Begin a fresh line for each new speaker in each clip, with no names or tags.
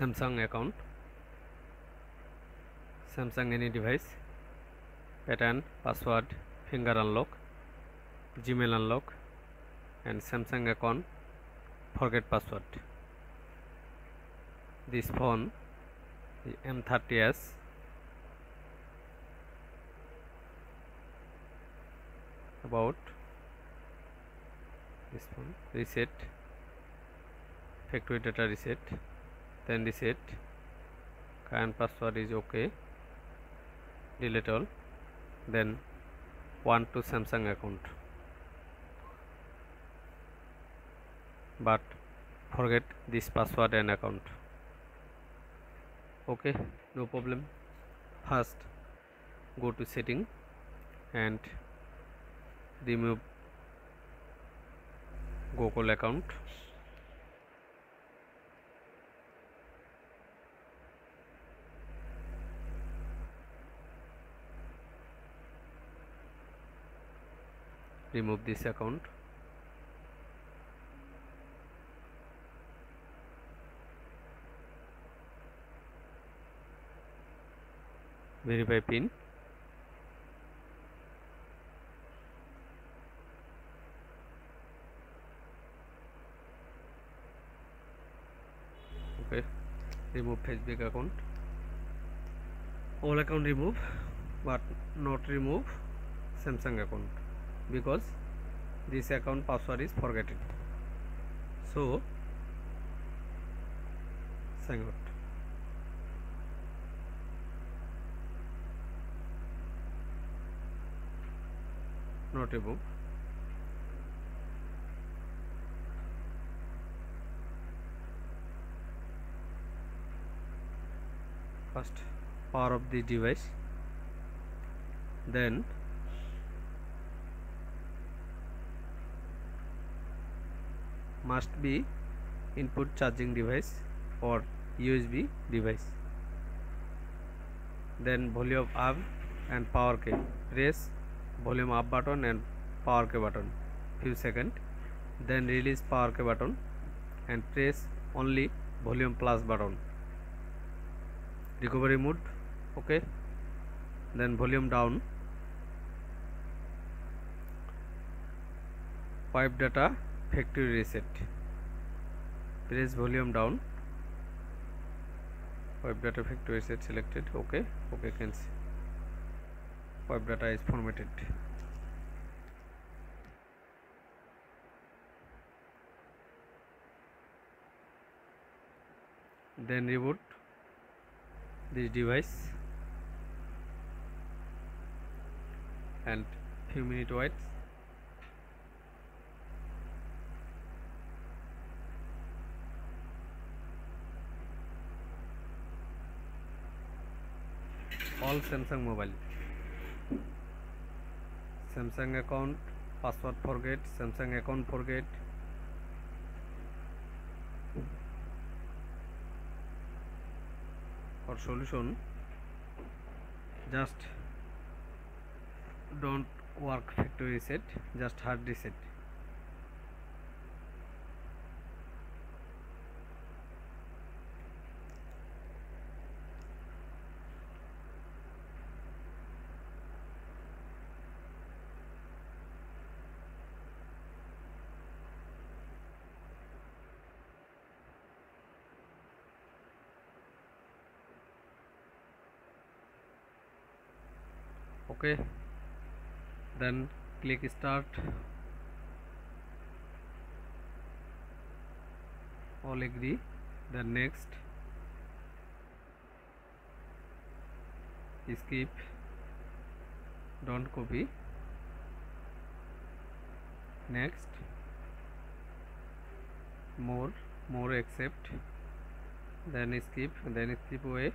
samsung account. Samsung any device. Pattern password finger unlock gmail unlock and samsung account. Forget password. This phone is m30s about this one reset. Factory data reset then reset current password is okay delete all. Then one to samsung account. But forget this password and account. Okay no problem. First go to setting and remove google account remove this account. Verify pin. Okay. Remove facebook account. All account remove but not remove samsung account because this account password is forgotten. So sign out. Not remove first power of the device. Then must be input charging device or USB device then volume up and power key press volume up button and power key button few second then release power key button and press only volume plus button recovery mode okay then volume down pipe data factory reset. Press volume down. Wipe data factory reset selected. Okay okay can see wipe data is formatted. Then reboot this device. And few minute wait all samsung mobile. Samsung account password forget samsung account forget. For solution just don't work factory reset just hard reset okay. Then click start all agree then next skip don't copy next more more accept then skip then skip way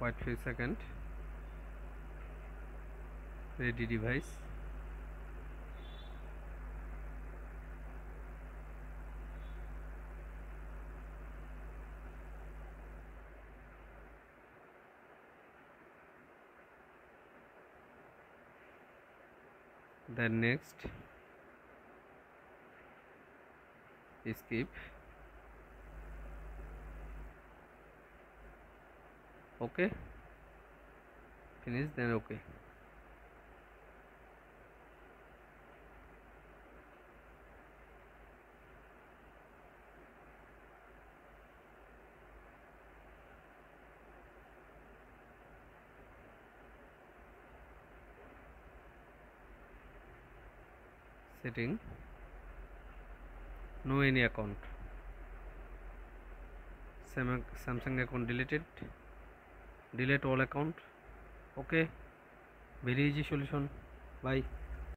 wait few second. Ready device. Then next. Escape. Okay finish then okay setting. No any account. Sam- samsung account deleted delete all account. Okay. very easy solution. Bye